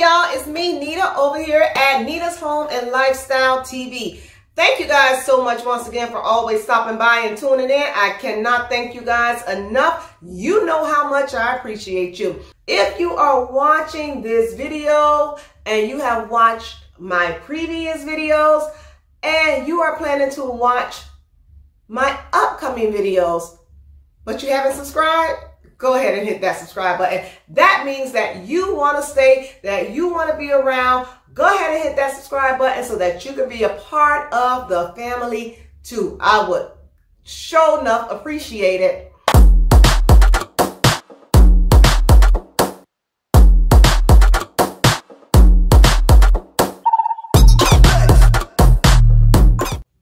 Y'all, it's me, Nita, over here at Nita's Home and Lifestyle TV. Thank you guys so much once again for always stopping by and tuning in. I cannot thank you guys enough. You know how much I appreciate you. If you are watching this video and you have watched my previous videos and you are planning to watch my upcoming videos, but you haven't subscribed, go ahead and hit that subscribe button. That means that you want to stay, that you want to be around. Go ahead and hit that subscribe button so that you can be a part of the family too. I would show enough appreciate it.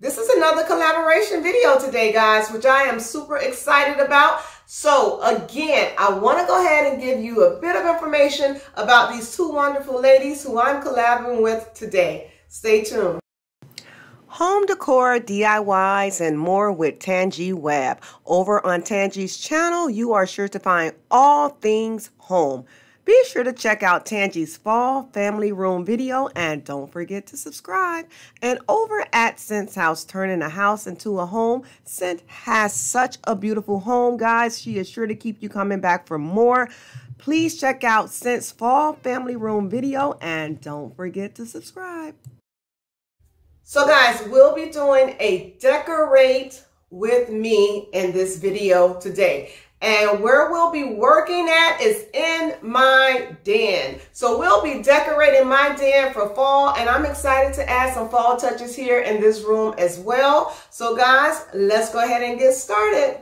This is another collaboration video today, guys, which I am super excited about. So again, I want to go ahead and give you a bit of information about these two wonderful ladies who I'm collaborating with today. Stay tuned. Home decor, DIYs, and more with Tangie Webb. Over on Tangie's channel, you are sure to find all things home. Be sure to check out Tangie's Fall Family Room video and don't forget to subscribe. And over at Cynt's House, turning a house into a home, Cynt has such a beautiful home, guys. She is sure to keep you coming back for more. Please check out Cynt's Fall Family Room video and don't forget to subscribe. So guys, we'll be doing a decorate with me in this video today. And where we'll be working at is in my den. So we'll be decorating my den for fall and I'm excited to add some fall touches here in this room as well. So guys, let's go ahead and get started.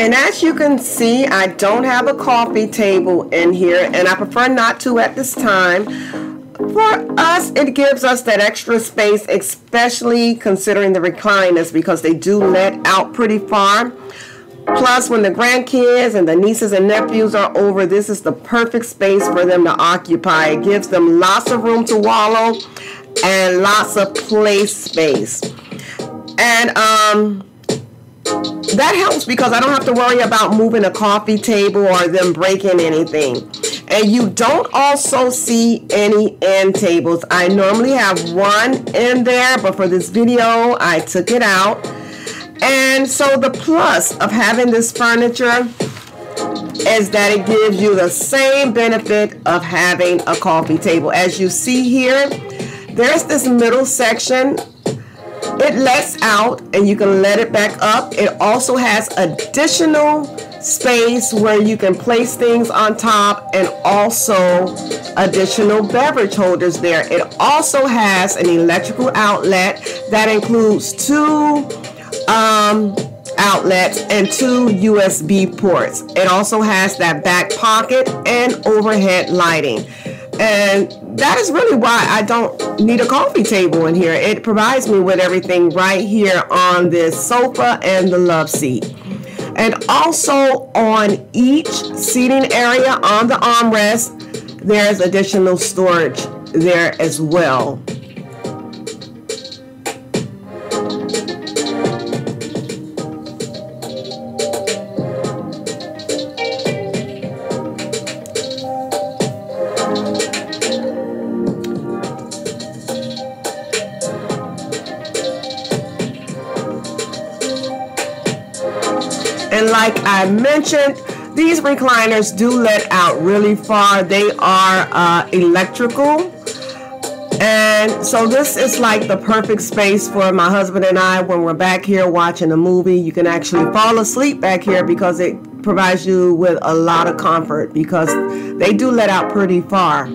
And as you can see, I don't have a coffee table in here, and I prefer not to at this time. For us, it gives us that extra space, especially considering the recliners, because they do let out pretty far. Plus, when the grandkids and the nieces and nephews are over, this is the perfect space for them to occupy. It gives them lots of room to wallow and lots of play space. And um, that helps because I don't have to worry about moving a coffee table or them breaking anything. And you don't also see any end tables. I normally have one in there, but for this video, I took it out. And so the plus of having this furniture is that it gives you the same benefit of having a coffee table. As you see here, there's this middle section it lets out and you can let it back up. It also has additional space where you can place things on top and also additional beverage holders there. It also has an electrical outlet that includes two um, outlets and two USB ports. It also has that back pocket and overhead lighting. And that is really why I don't need a coffee table in here. It provides me with everything right here on this sofa and the love seat. And also on each seating area on the armrest, there's additional storage there as well. And like I mentioned, these recliners do let out really far. They are uh, electrical. And so this is like the perfect space for my husband and I when we're back here watching a movie. You can actually fall asleep back here because it provides you with a lot of comfort because they do let out pretty far.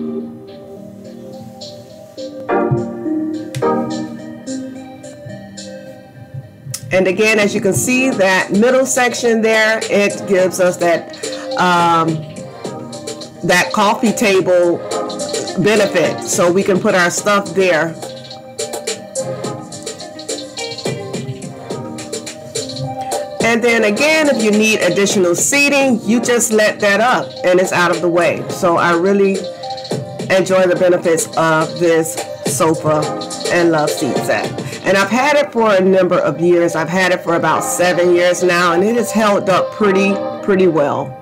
And again, as you can see, that middle section there, it gives us that um, that coffee table benefit. So we can put our stuff there. And then again, if you need additional seating, you just let that up and it's out of the way. So I really enjoy the benefits of this sofa and love seat set. And I've had it for a number of years. I've had it for about seven years now, and it has held up pretty, pretty well.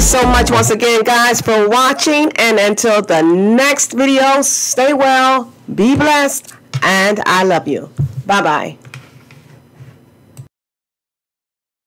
So much once again, guys, for watching. And until the next video, stay well, be blessed, and I love you. Bye-bye.